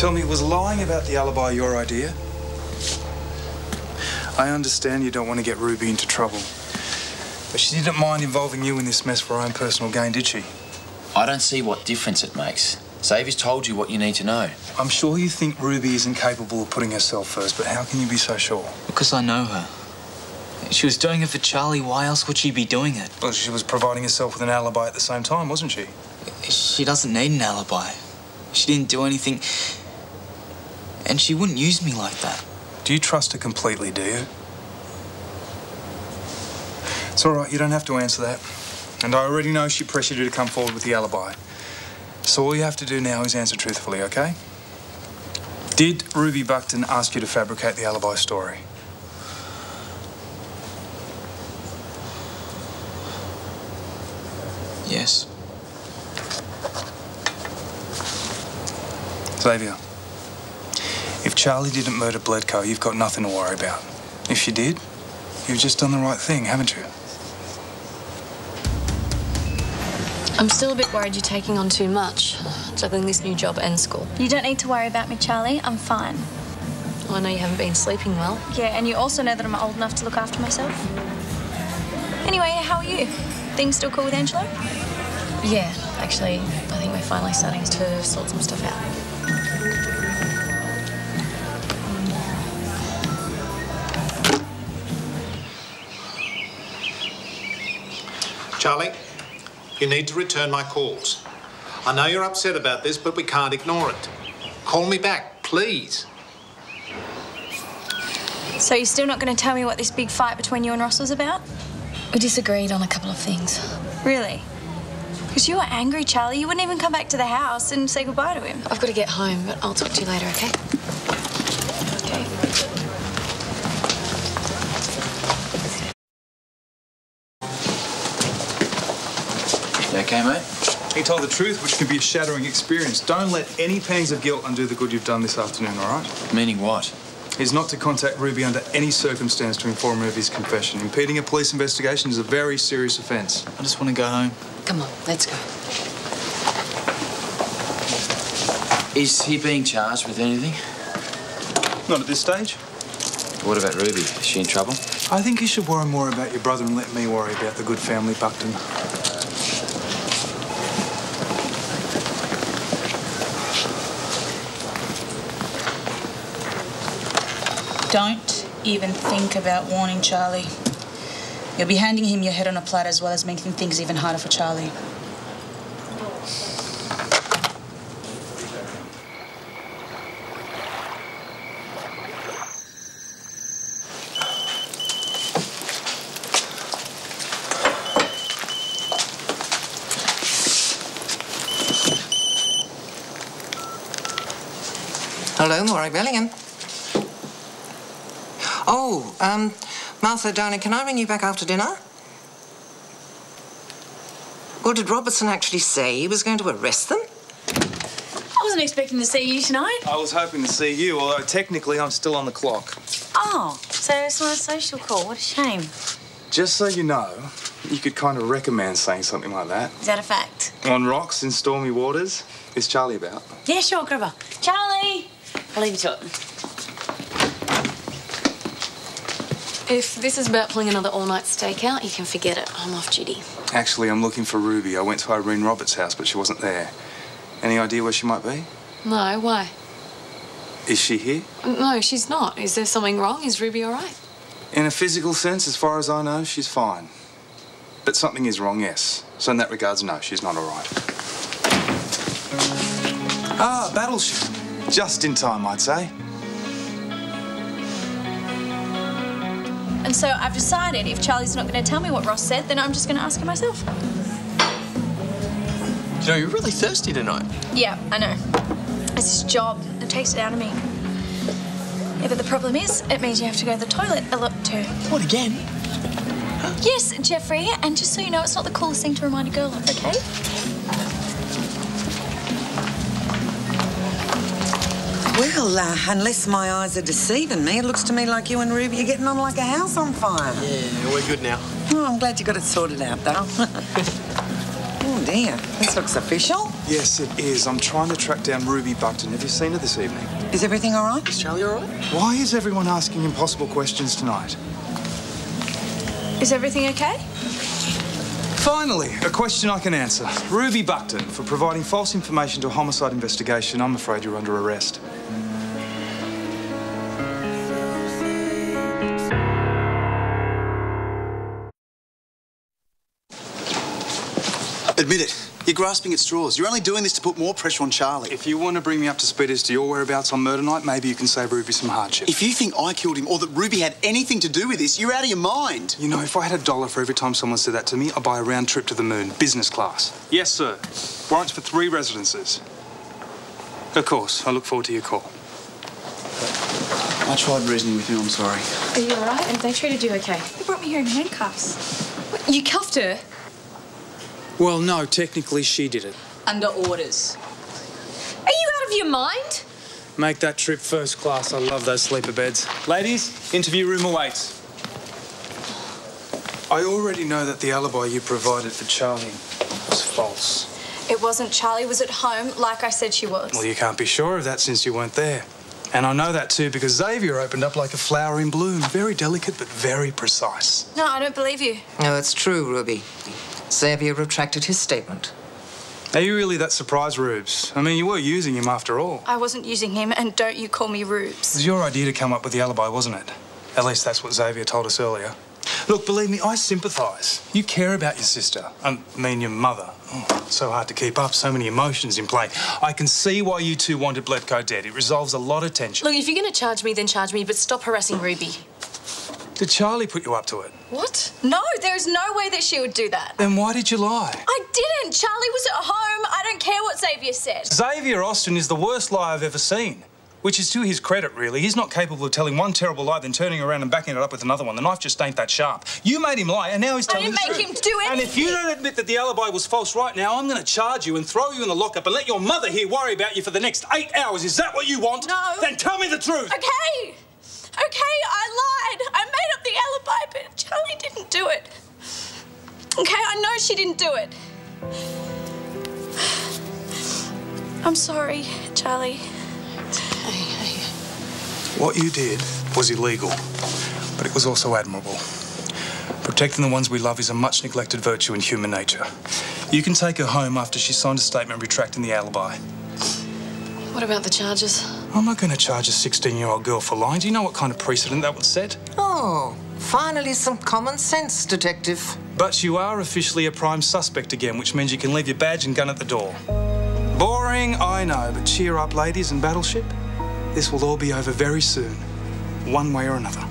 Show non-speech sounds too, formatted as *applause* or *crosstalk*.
Tell me, was lying about the alibi your idea? I understand you don't want to get Ruby into trouble. But she didn't mind involving you in this mess for her own personal gain, did she? I don't see what difference it makes. Xavier's told you what you need to know. I'm sure you think Ruby isn't capable of putting herself first, but how can you be so sure? Because I know her. She was doing it for Charlie. Why else would she be doing it? Well, she was providing herself with an alibi at the same time, wasn't she? She doesn't need an alibi. She didn't do anything. And she wouldn't use me like that. Do you trust her completely, do you? It's all right, you don't have to answer that. And I already know she pressured you to come forward with the alibi. So all you have to do now is answer truthfully, okay? Did Ruby Buckton ask you to fabricate the alibi story? Yes. Xavier, Charlie didn't murder Bledco, you've got nothing to worry about. If she did, you've just done the right thing, haven't you? I'm still a bit worried you're taking on too much, juggling this new job and school. You don't need to worry about me, Charlie. I'm fine. Well, I know you haven't been sleeping well. Yeah, and you also know that I'm old enough to look after myself. Anyway, how are you? Things still cool with Angelo? Yeah, actually, I think we're finally starting to sort some stuff out. Charlie, you need to return my calls. I know you're upset about this, but we can't ignore it. Call me back, please. So you're still not going to tell me what this big fight between you and Ross was about? We disagreed on a couple of things. Really? Because you were angry, Charlie. You wouldn't even come back to the house and say goodbye to him. I've got to get home, but I'll talk to you later, okay? Okay. Okay, mate? He told the truth, which can be a shattering experience. Don't let any pangs of guilt undo the good you've done this afternoon, all right? Meaning what? He's not to contact Ruby under any circumstance to inform her of his confession. Impeding a police investigation is a very serious offence. I just want to go home. Come on, let's go. Is he being charged with anything? Not at this stage. What about Ruby? Is she in trouble? I think you should worry more about your brother and let me worry about the good family Buckton. Don't even think about warning Charlie. You'll be handing him your head on a platter as well as making things even harder for Charlie. Hello, Morag Bellingham. Oh, um, Martha, darling, can I ring you back after dinner? Well, did Robertson actually say he was going to arrest them? I wasn't expecting to see you tonight. I was hoping to see you, although technically I'm still on the clock. Oh, so it's not a social call. What a shame. Just so you know, you could kind of recommend saying something like that. Is that a fact? On rocks in stormy waters? Is Charlie about? Yeah, sure, Grubber. Charlie! I'll leave you to it. If this is about pulling another all-night stakeout, you can forget it. I'm off duty. Actually, I'm looking for Ruby. I went to Irene Roberts' house, but she wasn't there. Any idea where she might be? No, why? Is she here? No, she's not. Is there something wrong? Is Ruby all right? In a physical sense, as far as I know, she's fine. But something is wrong, yes. So in that regards, no, she's not all right. Ah, battleship. Just in time, I'd say. And so I've decided if Charlie's not going to tell me what Ross said, then I'm just going to ask him myself. You know, you're really thirsty tonight. Yeah, I know. It's his job. It takes it out of me. Yeah, but the problem is, it means you have to go to the toilet a lot too. What, again? Yes, Jeffrey, and just so you know, it's not the coolest thing to remind a girl of, okay? Well, uh, unless my eyes are deceiving me, it looks to me like you and Ruby are getting on like a house on fire. Yeah, we're good now. Oh, I'm glad you got it sorted out, though. *laughs* oh, dear. This looks official. Yes, it is. I'm trying to track down Ruby Buckton. Have you seen her this evening? Is everything all right? Is Charlie all right? Why is everyone asking impossible questions tonight? Is everything okay? Finally, a question I can answer. Ruby Buckton, for providing false information to a homicide investigation, I'm afraid you're under arrest. Admit it. You're grasping at straws. You're only doing this to put more pressure on Charlie. If you want to bring me up to speed as to your whereabouts on murder night, maybe you can save Ruby some hardship. If you think I killed him or that Ruby had anything to do with this, you're out of your mind. You know, if I had a dollar for every time someone said that to me, I'd buy a round trip to the moon, business class. Yes, sir. Warrants for three residences. Of course, I look forward to your call. I tried reasoning with you, I'm sorry. Are you alright? And they treated you okay? They brought me here in handcuffs. What, you cuffed her? Well, no, technically she did it. Under orders. Are you out of your mind? Make that trip first class. I love those sleeper beds. Ladies, interview room awaits. I already know that the alibi you provided for Charlie was false. It wasn't. Charlie was at home, like I said she was. Well, you can't be sure of that since you weren't there. And I know that too because Xavier opened up like a flower in bloom. Very delicate, but very precise. No, I don't believe you. No, it's true, Ruby. Xavier retracted his statement. Are you really that surprised, Rubes? I mean, you were using him after all. I wasn't using him, and don't you call me Rubes. It was your idea to come up with the alibi, wasn't it? At least that's what Xavier told us earlier. Look, believe me, I sympathise. You care about your sister. I mean, your mother. Oh, so hard to keep up, so many emotions in play. I can see why you two wanted Bledco dead. It resolves a lot of tension. Look, if you're going to charge me, then charge me, but stop harassing Ruby. Did Charlie put you up to it? What? No, there is no way that she would do that. Then why did you lie? I didn't. Charlie was at home. I don't care what Xavier said. Xavier Austin is the worst lie I've ever seen. Which is to his credit, really. He's not capable of telling one terrible lie, then turning around and backing it up with another one. The knife just ain't that sharp. You made him lie, and now he's telling I didn't the make truth. him do And if you don't admit that the alibi was false right now, I'm going to charge you and throw you in the lockup and let your mother here worry about you for the next eight hours. Is that what you want? No. Then tell me the truth. Okay. Okay, I lied. I the alibi, but Charlie didn't do it. Okay, I know she didn't do it. I'm sorry, Charlie. What you did was illegal, but it was also admirable. Protecting the ones we love is a much neglected virtue in human nature. You can take her home after she signed a statement retracting the alibi. What about the charges? I'm not going to charge a 16 year old girl for lying. Do you know what kind of precedent that would set? Oh, finally some common sense, Detective. But you are officially a prime suspect again, which means you can leave your badge and gun at the door. Boring, I know, but cheer up, ladies and Battleship. This will all be over very soon, one way or another.